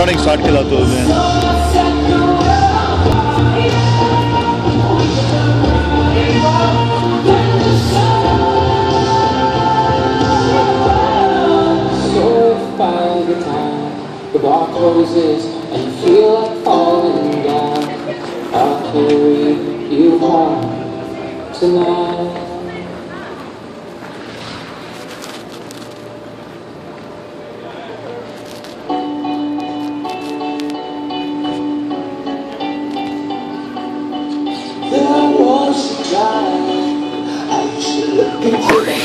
Recording start केला होतो मी So by the time the bar closes and you feel like falling down, I'll carry you home tonight. Corre!